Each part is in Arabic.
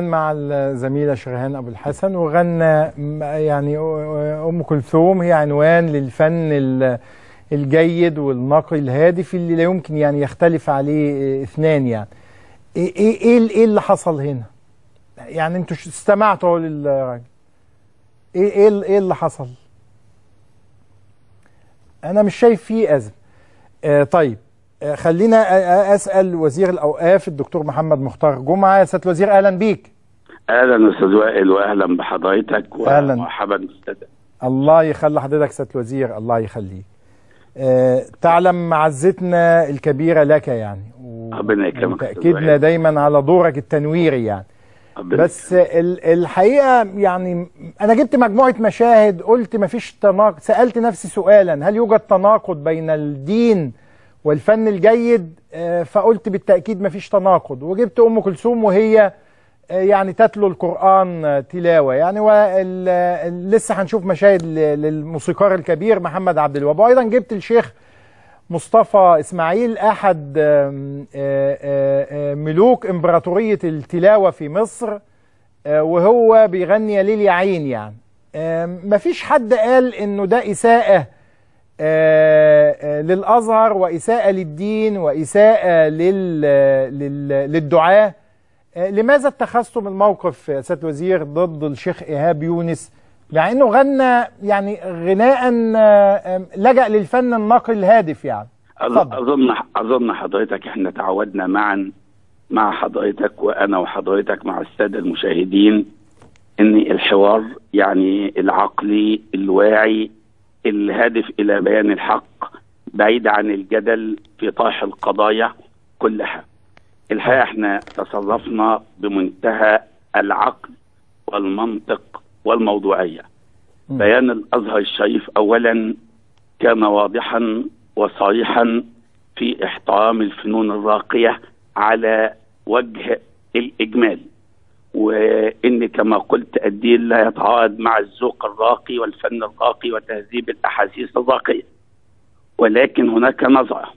مع الزميلة شرهان أبو الحسن وغنى يعني أم كلثوم هي عنوان للفن ال- الجيد والنقي الهادف اللي لا يمكن يعني يختلف عليه اثنان يعني إيه إيه إيه اللي حصل هنا؟ يعني أنتوا استمعتوا للراجل إيه إيه إيه اللي حصل؟ أنا مش شايف فيه أزم آه طيب آه خلينا آه، آه، أسأل وزير الأوقاف الدكتور محمد مختار جمعة. يا سياده الوزير أهلا بيك. أهلا أستاذ وائل واهلا بحضرتك أهلاً. ومرحبا الله يخلي حضرتك سياده الوزير الله يخليك. آه تعلم معزتنا الكبيرة لك يعني ربنا يكرمك وتاكيدنا أستاذ دايما على دورك التنويري يعني. بس ال- الحقيقة يعني أنا جبت مجموعة مشاهد قلت ما فيش تناقض سألت نفسي سؤالا هل يوجد تناقض بين الدين والفن الجيد آه، فقلت بالتأكيد ما فيش تناقض. وجبت أم كلثوم وهي آه، يعني تتلو القرآن آه، تلاوة. يعني لسه هنشوف مشاهد للموسيقار الكبير محمد عبد الوهاب. وأيضا جبت الشيخ مصطفى آه، آه، ملوك إمبراطورية التلاوة في مصر وهو بيغني يا ليل يا عين يعني. مفيش حد قال إنه ده إساءة آه، آه، للأزهر وإساءة للدين وإساءة لل لل- للدعاه آه، لماذا اتخذتم الموقف يا سياده الوزير ضد الشيخ إيهاب يونس؟ مع إنه غنى يعني غناء لجأ للفن النقي الهادف يعني. أظن أظن حضرتك إحنا تعودنا معا مع حضرتك وأنا وحضرتك مع السادة المشاهدين إن الحوار يعني العقلي الواعي الهادف إلى بيان الحق بعيد عن الجدل في طرح القضايا كلها. الحقيقة إحنا تصرفنا بمنتهى العقل والمنطق والموضوعية. بيان الأزهر الشريف اولا كان واضحا وصريحا في إحترام الفنون الراقية على وجه الإجمال. وان كما قلت الدين لا يتعارض مع الذوق الراقي والفن الراقي وتهذيب الأحاسيس الراقية. ولكن هناك نظرة.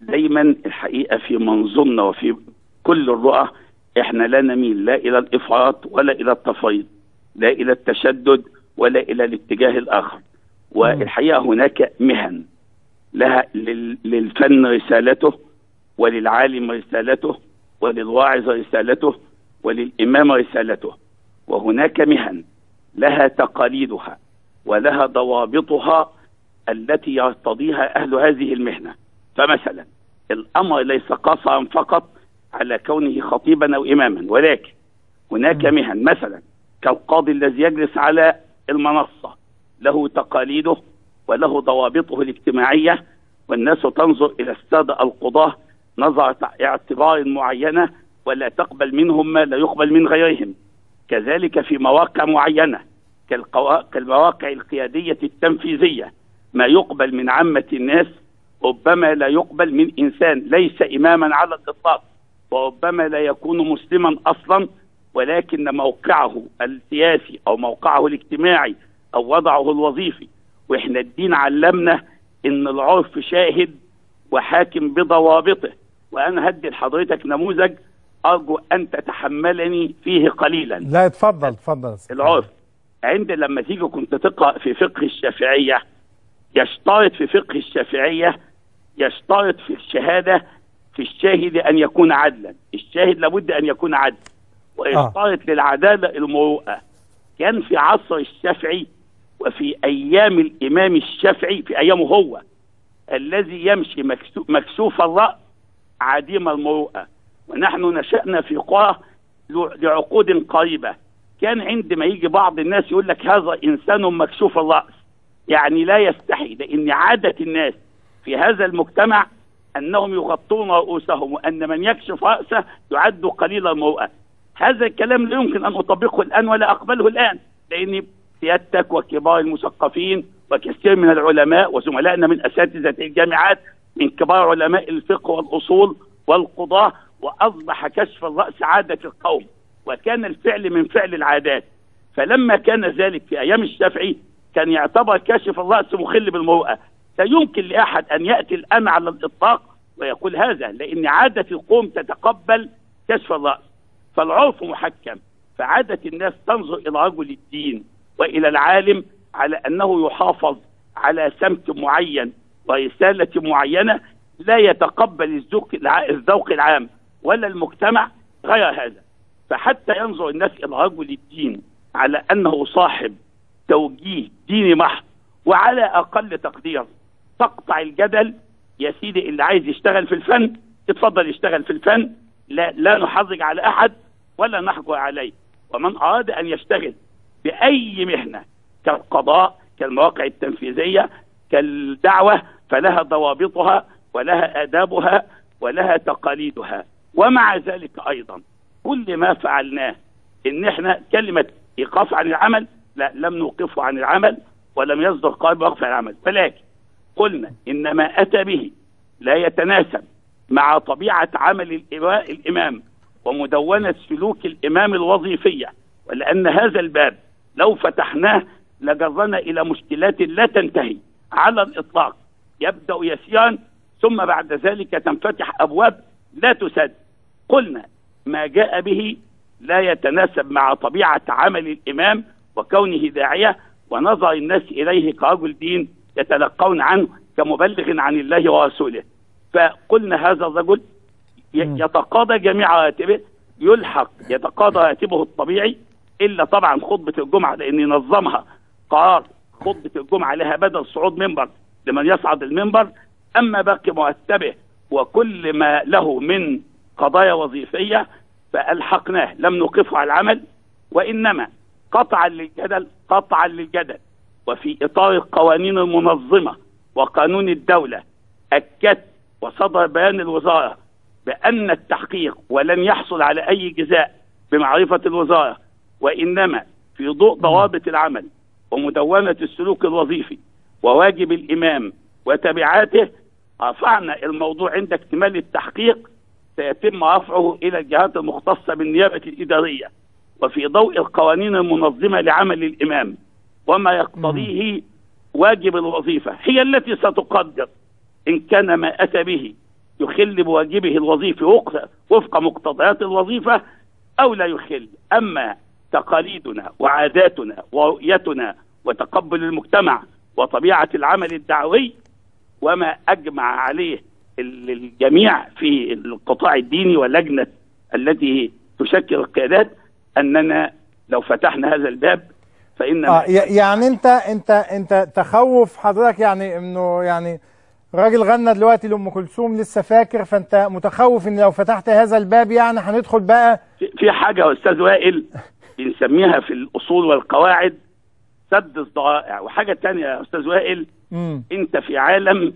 دايما الحقيقة في منظومنا وفي كل الرؤى إحنا لا نميل لا إلى الإفراط ولا إلى التفريط لا إلى التشدد ولا إلى الاتجاه الآخر. والحقيقة هناك مهن لها لل- للفن رسالته وللعالم رسالته وللواعظ رسالته وللإمام رسالته. وهناك مهن لها تقاليدها ولها ضوابطها التي يرتضيها أهل هذه المهنة. فمثلا الأمر ليس قاصرا فقط على كونه خطيبا أو اماما ولكن هناك مهن مثلا كالقاضي الذي يجلس على المنصة له تقاليده وله ضوابطه الاجتماعية والناس تنظر إلى السادة القضاة نظرة اعتبار معينة ولا تقبل منهم ما لا يقبل من غيرهم. كذلك في مواقع كالقوا... كالمواقع القيادية التنفيذية ما يقبل من عامة الناس ربما لا يقبل من إنسان ليس إماما على الإطلاق وربما لا يكون مسلما أصلا ولكن موقعه السياسي أو موقعه الاجتماعي أو وضعه الوظيفي. وإحنا الدين علمنا إن العرف شاهد وحاكم بضوابطه. وأنا هدي لحضرتك نموذج أرجو أن تتحملني فيه قليلا. لا اتفضل اتفضل العرف عند لما تيجي كنت تقرأ في فقه الشافعية يشترط في فقه الشافعية يشترط في الشهادة في الشاهد أن يكون عدلا. الشاهد لابد أن يكون عدلا ويشترط للعدالة المروءة. كان في عصر الشافعي وفي أيام الإمام الشافعي في أيامه هو الذي يمشي مكسو- مكسوف الراس عديم المروءة. ونحن نشأنا في قرى لعقود قريبة. كان عندما يجي بعض الناس يقول لك هذا إنسان مكشوف الرأس. يعني لا يستحي لأن عادة الناس في هذا المجتمع أنهم يغطون رؤوسهم وأن من يكشف رأسه يعد قليل المروءه هذا الكلام لا يمكن أن أطبقه الآن ولا أقبله الآن لأن سيادتك وكبار المثقفين وكثير من العلماء وزملائنا من أساتذة الجامعات من كبار علماء الفقه والأصول والقضاة وأصبح كشف الراس عاده القوم وكان الفعل من فعل العادات. فلما كان ذلك في أيام الشافعي كان يعتبر كاشف الراس مخل بالمروءة. لا يمكن لأحد أن يأتي الآن على الإطلاق ويقول هذا لأن عادة القوم تتقبل كشف الراس فالعرف محكم فعادت الناس تنظر إلى رجل الدين وإلى العالم على أنه يحافظ على سمت معين ورسالة معينة لا يتقبل الذوق الذوق العام. ولا المجتمع غير هذا. فحتى ينظر الناس إلى رجل الدين على أنه صاحب توجيه ديني محض وعلى أقل تقدير تقطع الجدل يا سيدي اللي عايز يشتغل في الفن يتفضل يشتغل في الفن لا لا نحرج على أحد ولا نحجر عليه. ومن أراد أن يشتغل بأي مهنة كالقضاء كالمواقع التنفيذية كالدعوة فلها ضوابطها ولها آدابها ولها تقاليدها. ومع ذلك أيضا كل ما فعلناه إن إحنا كلمة إيقاف عن العمل لا لم نوقفه عن العمل ولم يصدر قائد وقف عن العمل. ولكن قلنا إن ما أتى به لا يتناسب مع طبيعة عمل الإمام ومدونة سلوك الإمام الوظيفية ولأن هذا الباب لو فتحناه لجرنا إلى مشكلات لا تنتهي. على الإطلاق يبدأ يسيرا ثم بعد ذلك تنفتح أبواب لا تسد. قلنا ما جاء به لا يتناسب مع طبيعة عمل الإمام وكونه داعية ونظر الناس إليه كرجل دين يتلقون عنه كمبلغ عن الله ورسوله. فقلنا هذا الرجل يتقاضى جميع راتبه يلحق يتقاضى راتبه الطبيعي إلا طبعا خطبة الجمعة لأن نظمها قرار خطبة الجمعة لها بدل صعود منبر لمن يصعد المنبر أما باقي مرتبه وكل ما له من قضايا وظيفية فألحقناه لم نوقفه على العمل وإنما قطعا للجدل قطعا للجدل. وفي إطار القوانين المنظمة وقانون الدولة أكدت وصدر بيان الوزارة بأن التحقيق ولن يحصل على أي جزاء بمعرفة الوزارة وإنما في ضوء ضوابط العمل ومدونة السلوك الوظيفي وواجب الإمام وتبعاته رفعنا الموضوع عند اكتمال التحقيق سيتم رفعه إلى الجهات المختصة بالنيابة الإدارية وفي ضوء القوانين المنظمة لعمل الإمام وما يقتضيه واجب الوظيفة هي التي ستقدر إن كان ما أتى به يخل بواجبه الوظيفي وفق مقتضيات الوظيفة أو لا يخل. أما تقاليدنا وعاداتنا ورؤيتنا وتقبل المجتمع وطبيعة العمل الدعوي وما أجمع عليه الجميع في القطاع الديني واللجنة التي تشكل القيادات أننا لو فتحنا هذا الباب فإن آه يعني أنت أنت أنت تخوف حضرتك يعني إنه يعني راجل غنى دلوقتي لأم كلثوم لسه فاكر فأنت متخوف إن لو فتحت هذا الباب يعني هندخل بقى في حاجة يا أستاذ وائل بنسميها في الأصول والقواعد سد الضائع وحاجة ثانية يا أستاذ وائل مم. أنت في عالم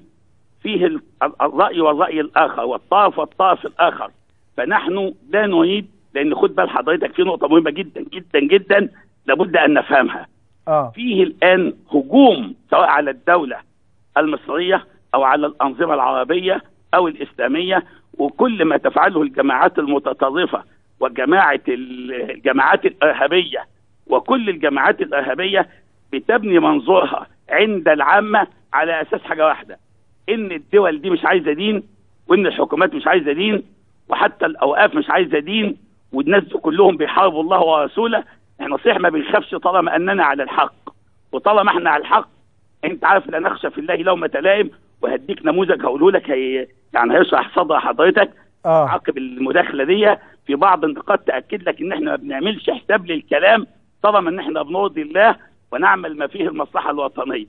فيه الرأي والرأي الآخر والطرف والطرف الآخر. فنحن لا نريد لأن خد بال حضرتك في نقطة مهمة جدا جدا جدا لابد أن نفهمها. آه. فيه الآن هجوم سواء على الدولة المصرية أو على الأنظمة العربية أو الإسلامية وكل ما تفعله الجماعات المتطرفة وجماعة الجماعات الإرهابية وكل الجماعات الإرهابية بتبني منظورها عند العامة على أساس حاجة واحدة إن الدول دي مش عايزة دين وإن الحكومات مش عايزة دين وحتى الأوقاف مش عايزة دين والناس دي كلهم بيحاربوا الله ورسوله إحنا صحيح ما بنخافش طالما أننا على الحق وطالما إحنا على الحق أنت عارف لا نخشى في الله لومة لائم وهديك نموذج هقوله لك هي يعني هيشرح صدر حضرتك آه عقب المداخلة دي في بعض النقاط تأكد لك إن إحنا ما بنعملش حساب للكلام طالما إن إحنا بنرضي الله ونعمل ما فيه المصلحة الوطنية.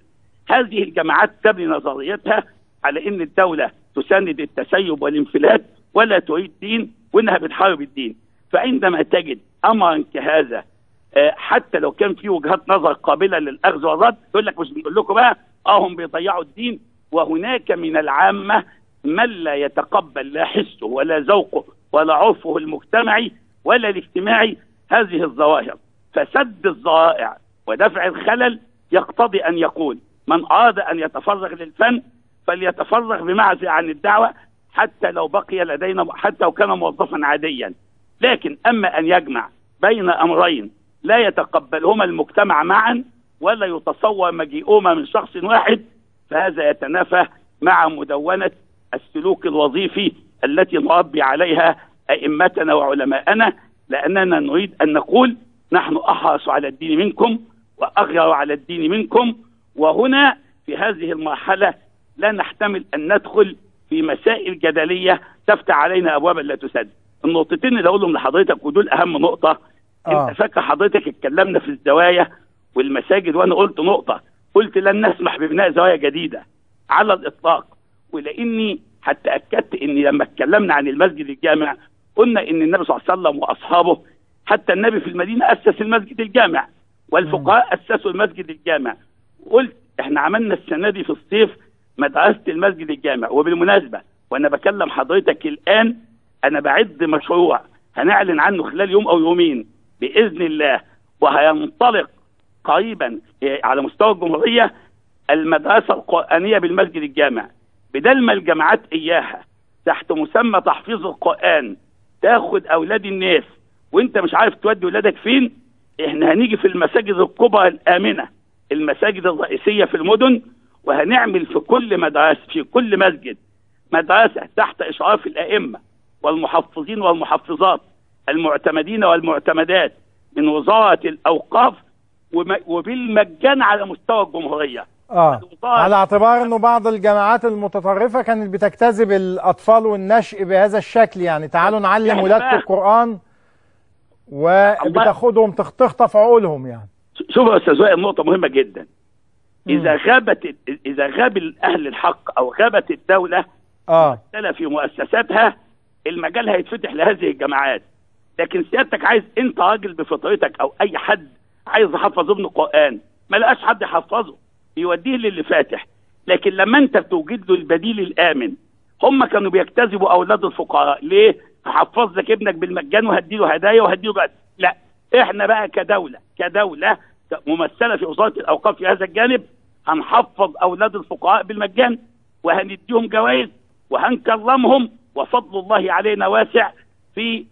هذه الجماعات تبني نظريتها على إن الدولة تساند التسيب والانفلات ولا تريد دين وإنها بتحارب الدين. فعندما تجد أمرا كهذا آه، حتى لو كان في وجهات نظر قابلة للأخذ والرد يقول لك مش بنقول لكم بقى آه هم بيضيعوا الدين وهناك من العامة من لا يتقبل لا حسه ولا ذوقه ولا عرفه المجتمعي ولا الاجتماعي هذه الظواهر فسد الذرائع ودفع الخلل يقتضي أن يقول من أراد أن يتفرغ للفن فليتفرغ بمعزل عن الدعوة حتى لو بقي لدينا حتى لو كان موظفا عاديا. لكن أما أن يجمع بين أمرين لا يتقبلهما المجتمع معا ولا يتصور مجيئهما من شخص واحد فهذا يتنافى مع مدونة السلوك الوظيفي التي نربي عليها أئمتنا وعلماءنا لأننا نريد أن نقول نحن أحرص على الدين منكم واغير على الدين منكم وهنا في هذه المرحلة لا نحتمل أن ندخل في مسائل جدلية تفتح علينا أبوابا لا تسد. النقطتين اللي اقولهم لحضرتك ودول أهم نقطة. آه. أنت فاكر حضرتك اتكلمنا في الزوايا والمساجد وأنا قلت نقطة. قلت لن نسمح ببناء زوايا جديدة على الإطلاق. ولأني حتى اكدت إن لما اتكلمنا عن المسجد الجامع قلنا إن النبي صلى الله عليه وسلم وأصحابه حتى النبي في المدينة أسس المسجد الجامع. والفقهاء أسسوا المسجد الجامع. قلت إحنا عملنا السنة دي في الصيف مدرسة المسجد الجامع. وبالمناسبة وأنا بكلم حضرتك الآن أنا بعد مشروع هنعلن عنه خلال يوم أو يومين بإذن الله وهينطلق قريبا إيه، على مستوى الجمهورية المدرسة القرآنية بالمسجد الجامع. بدل ما الجامعات إياها تحت مسمى تحفيظ القرآن تاخد أولاد الناس وأنت مش عارف تودي ولادك فين إحنا هنيجي في المساجد الكبرى الآمنة المساجد الرئيسية في المدن وهنعمل في كل مدرسة في كل مسجد مدرسة تحت إشراف الأئمة والمحفظين والمحفظات المعتمدين والمعتمدات من وزارة الأوقاف وم- وبالمجان على مستوى الجمهورية. آه. الوزارة- على اعتبار إنه بعض الجامعات المتطرفة كانت بتجتذب الأطفال والنشء بهذا الشكل يعني. تعالوا نعلم يعني ولادكم القرآن وبتاخدهم تخ- تخطف عقولهم يعني. شوف يا أستاذ وائل نقطة مهمة جدا. إذا غابت إذا غاب أهل الحق أو غابت الدولة آه. في مؤسساتها المجال هيتفتح لهذه الجماعات. لكن سيادتك عايز أنت راجل بفطرتك أو أي حد عايز يحفظ ابنه القران ما لقاش حد يحفظه يوديه للي فاتح. لكن لما أنت بتوجد له البديل الآمن هم كانوا بيجتذبوا أولاد الفقراء. ليه؟ هحفظ لك ابنك بالمجان وهدي له هدايا وهدي له لا إحنا بقى كدولة كدولة ممثلة في وزارة الأوقاف في هذا الجانب هنحفظ أولاد الفقراء بالمجان وهنديهم جوائز وهنكرمهم وفضل الله علينا واسع في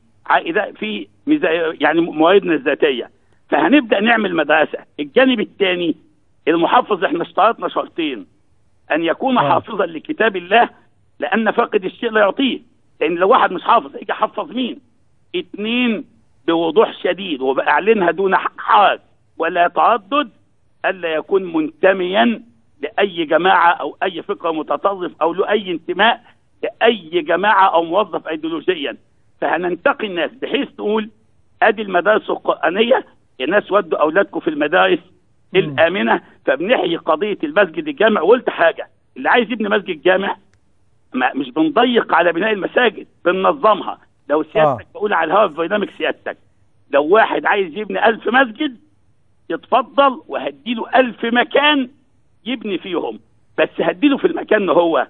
في يعني مواردنا الذاتية. فهنبدأ نعمل مدرسة. الجانب الثاني المحفظ إحنا اشترطنا شرطين. أن يكون آه. حافظا لكتاب الله لأن فاقد الشيء لا يعطيه. لأن لو واحد مش حافظ هيجي يحفظ مين؟ اتنين بوضوح شديد وبأعلنها دون حرج ولا تردد ألا يكون منتميا لأي جماعة أو أي فكرة متطرف أو له اي انتماء لأي جماعة أو موظف ايديولوجيا. فهننتقي الناس بحيث تقول أدي المدارس القرآنية الناس ودوا أولادكم في المدارس الآمنة فبنحيي قضية المسجد الجامع. وقلت حاجة اللي عايز يبني مسجد جامع ما مش بنضيق على بناء المساجد بننظمها. لو سيادتك آه. بقول على الهواء في برنامج سيادتك لو واحد عايز يبني ألف مسجد يتفضل وهديله ألف مكان يبني فيهم. بس هديله في المكان اللي هو.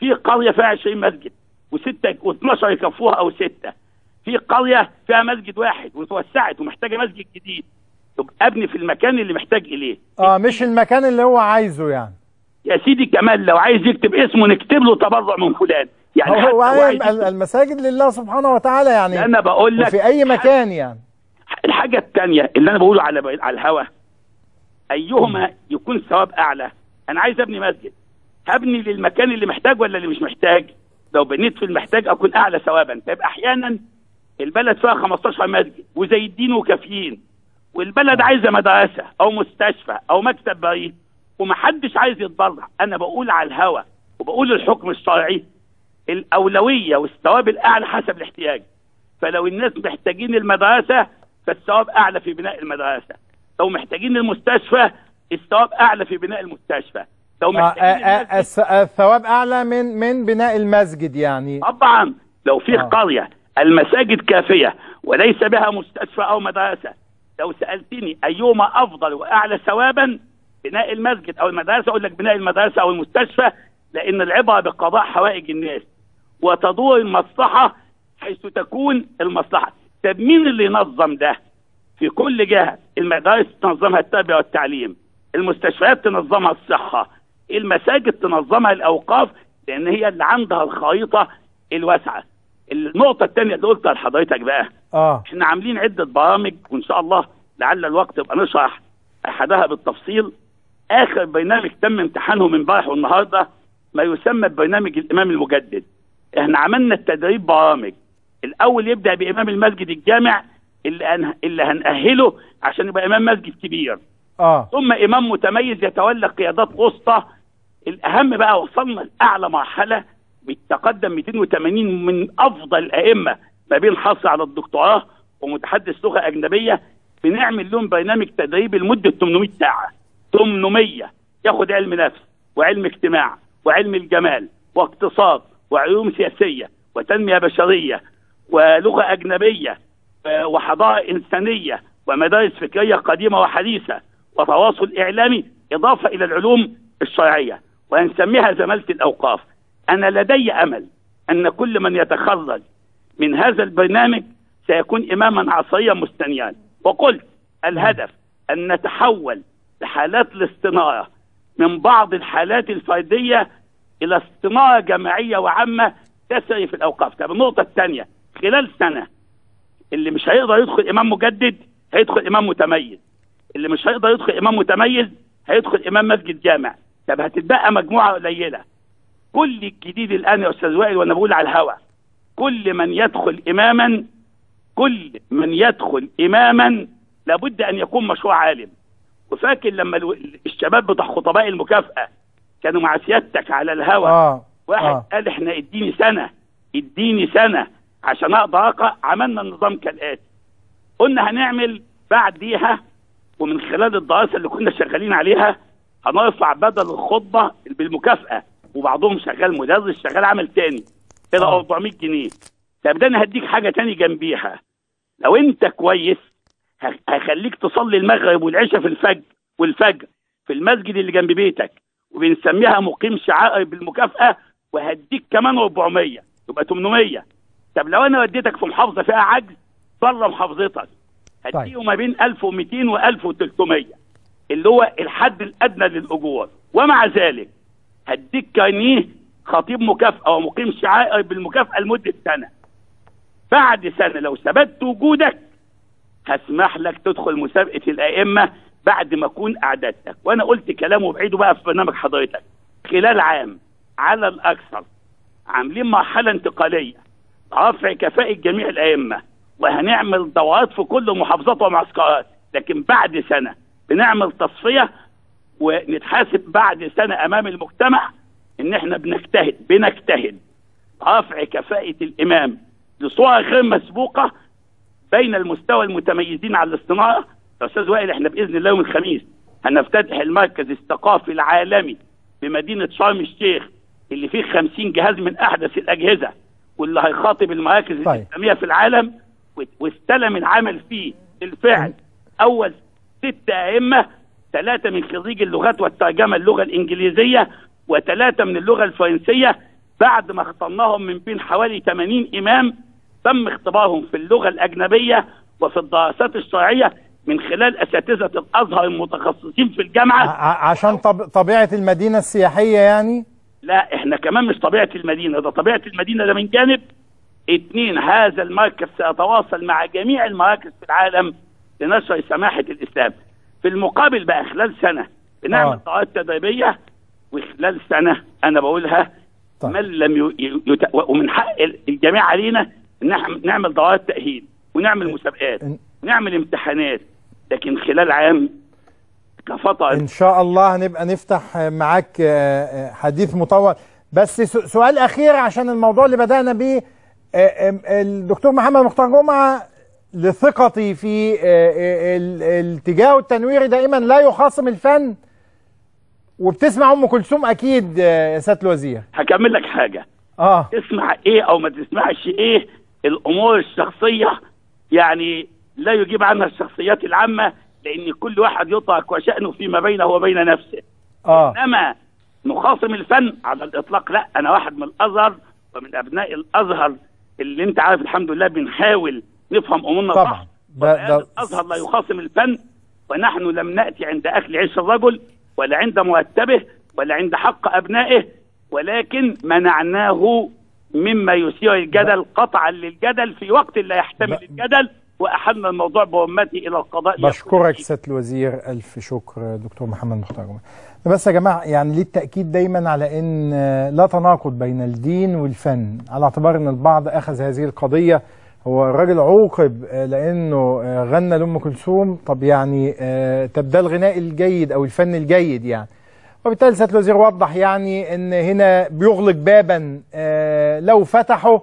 في قرية فيها 20 مسجد وستة و12 يكفوها أو ستة. في قرية فيها مسجد واحد وتوسعت ومحتاجة مسجد جديد. أبني في المكان اللي محتاج إليه. آه مش المكان اللي هو عايزه يعني. يا سيدي كمال لو عايز يكتب اسمه نكتب له تبرع من فلان. يعني هو يكتب- المساجد لله سبحانه وتعالى يعني. أنا بقول لك وفي اي مكان يعني. الحاجة الثانية اللي أنا بقوله على على الهوا أيهما يكون ثواب أعلى؟ أنا عايز أبني مسجد. هبني للمكان اللي محتاج ولا اللي مش محتاج؟ لو بنيت في المحتاج أكون أعلى ثوابا. طيب أحيانا البلد فيها 15 مسجد وزي الدين وكافيين والبلد عايزة مدرسة أو مستشفى أو مكتب بريد ومحدش عايز يتبرع. أنا بقول على الهوا وبقول الحكم الشرعي الأولوية والثواب الأعلى حسب الاحتياج. فلو الناس محتاجين المدرسة فالثواب أعلى في بناء المدرسة. لو محتاجين المستشفى الثواب أعلى في بناء المستشفى. لو آه محتاجين آه آه المسجد الس- الثواب أعلى من من بناء المسجد يعني. طبعا. لو في آه. قرية المساجد كافية وليس بها مستشفى أو مدرسة. لو سألتني أيهما أفضل وأعلى ثوابا بناء المسجد أو المدرسة أقول لك بناء المدرسة أو المستشفى لأن العبرة بقضاء حوائج الناس. وتدور المصلحة حيث تكون المصلحة. طب مين اللي ينظم ده في كل جهة المدارس تنظمها التربية والتعليم المستشفيات تنظمها الصحة المساجد تنظمها الأوقاف لأن هي اللي عندها الخريطة الواسعة. النقطة الثانية اللي قلتها لحضرتك بقى. آه. إحنا عاملين عدة برامج وإن شاء الله لعل الوقت يبقى نشرح أحدها بالتفصيل. آخر برنامج تم امتحانه من امبارح والنهاردة ما يسمى ببرنامج الإمام المجدد. إحنا عملنا التدريب برامج. الأول يبدأ بإمام المسجد الجامع اللي. اللي هنأهله عشان يبقى إمام مسجد كبير. آه. ثم إمام متميز يتولى قيادات وسطى. الأهم بقى وصلنا لأعلى مرحلة بالتقدم 280 من أفضل الأئمة ما بين حاصل على الدكتوراه ومتحدث لغة أجنبية بنعمل لهم برنامج تدريبي لمدة 800 ساعة. 800 ياخد علم نفس وعلم اجتماع وعلم الجمال واقتصاد وعلوم سياسية وتنمية بشرية ولغة أجنبية آه، وحضارة إنسانية ومدارس فكرية قديمة وحديثة وتواصل إعلامي إضافة إلى العلوم الشرعية. وهنسميها زمالة الأوقاف. أنا لدي أمل أن كل من يتخرج من هذا البرنامج سيكون إماما عصريا مستنيرا وقلت الهدف أن نتحول لحالات الاستنارة من بعض الحالات الفردية إلى استنارة جماعية وعامة تسري في الأوقاف. طب النقطة الثانية خلال سنة اللي مش هيقدر يدخل إمام مجدد هيدخل إمام متميز. اللي مش هيقدر يدخل إمام متميز هيدخل إمام مسجد جامع. طب هتتبقى مجموعة قليلة. كل الجديد الآن يا أستاذ وائل وأنا بقول على الهوا كل من يدخل إماما كل من يدخل إماما لابد أن يكون مشروع عالم. وفاكر لما الشباب بتوع خطباء المكافأة كانوا مع سيادتك على الهوا؟ آه واحد آه. قال إحنا اديني سنة اديني سنة. عشان أقدر اقرا عملنا النظام كالآتي. قلنا هنعمل بعديها ومن خلال الدراسة اللي كنا شغالين عليها هنرفع بدل الخطبة بالمكافأة وبعضهم شغال مدرس شغال عمل تاني. كده آه. 400 جنيه. طب ده أنا هديك حاجة تاني جنبيها. لو أنت كويس هخليك تصلي المغرب والعشاء في الفجر والفجر في المسجد اللي جنب بيتك. وبنسميها مقيم شعائر بالمكافأة وهديك كمان 400 يبقى 800 طب لو أنا وديتك في محافظة فيها عجز بره محافظتك. هديه ما بين 1200 و 1300 اللي هو الحد الأدنى للأجور. ومع ذلك هديك كارنيه خطيب مكافأة ومقيم شعائر بالمكافأة لمدة سنة. بعد سنة لو ثبت وجودك هسمح لك تدخل مسابقة الأئمة بعد ما أكون أعددتك. وأنا قلت كلام وبعيده بقى في برنامج حضرتك. خلال عام على الأكثر عاملين مرحلة انتقالية. رفع كفاءة جميع الأئمة وهنعمل دورات في كل المحافظات ومعسكرات. لكن بعد سنة بنعمل تصفية ونتحاسب بعد سنة أمام المجتمع إن إحنا بنجتهد بنجتهد. رفع كفاءة الإمام لصورة غير مسبوقة بين المستوى المتميزين على الاستنارة. يا أستاذ وائل إحنا بإذن الله يوم الخميس هنفتتح المركز الثقافي العالمي بمدينة شرم الشيخ اللي فيه 50 جهاز من أحدث الأجهزة. واللي هيخاطب المراكز طيب. الإسلامية في العالم واستلم العمل فيه بالفعل أول ست أئمة ثلاثة من خريج اللغات والترجمة اللغة الإنجليزية وثلاثة من اللغة الفرنسية. بعد ما اخترناهم من بين حوالي 80 إمام تم اختبارهم في اللغة الأجنبية وفي الدراسات الشرعية من خلال أساتذة الأزهر المتخصصين في الجامعة. ع- عشان طب... طبيعة المدينة السياحية يعني؟ لا إحنا كمان مش طبيعة المدينة ده طبيعة المدينة ده من جانب اتنين هذا المركز سيتواصل مع جميع المراكز في العالم لنشر سماحة الإسلام في المقابل بقى خلال سنة بنعمل آه. دورات تدريبية وخلال سنة أنا بقولها طيب. من لم ي... ي- يت... ومن حق ال- الجميع علينا ان إحنا نعمل دورات تأهيل ونعمل مسابقات ونعمل امتحانات لكن خلال عام كفترة إن شاء الله هنبقى نفتح معاك آه، آه، حديث مطول. بس سؤال أخير عشان الموضوع اللي بدأنا بيه آه، الدكتور محمد مختار جمعة لثقتي في ال- الاتجاه التنويري دائما لا يخاصم الفن وبتسمع أم كلثوم أكيد يا سيادة الوزير. هكمل لك حاجة. آه. تسمع إيه أو ما تسمعش إيه الأمور الشخصية يعني لا يجيب عنها الشخصيات العامة لأن كل واحد يطلق وشانه فيما بينه وبين نفسه. آه. إنما نخاصم الفن على الإطلاق لا أنا واحد من الأزهر ومن أبناء الأزهر اللي أنت عارف الحمد لله بنحاول نفهم أمورنا طبعا. صح ده- ده- الأزهر لا يخاصم الفن ونحن لم نأتي عند أكل عيش الرجل ولا عند مرتبه ولا عند حق أبنائه ولكن منعناه مما يثير الجدل قطعا للجدل في وقت لا يحتمل الجدل واحلنا الموضوع بأمته إلى القضاء بشكرك سياده الوزير ألف شكر دكتور محمد مختار. بس يا جماعة يعني للتاكيد دايما على إن لا تناقض بين الدين والفن؟ على اعتبار إن البعض أخذ هذه القضية هو الراجل عوقب لأنه غنى لأم كلثوم. طب يعني آه، طب ده الغناء الجيد أو الفن الجيد يعني. وبالتالي سياده الوزير وضح يعني إن هنا بيغلق بابا آه، لو فتحه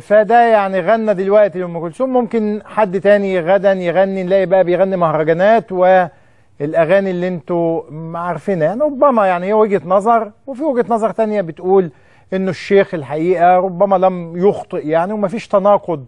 فده يعني غنى دلوقتي لأم كلثوم. ممكن حد تاني غدا يغني نلاقي بقى بيغني مهرجانات والأغاني اللي أنتوا عارفينها. يعني ربما يعني هي وجهة نظر وفي وجهة نظر تانية بتقول إنه الشيخ الحقيقة ربما لم يخطئ يعني ومفيش تناقض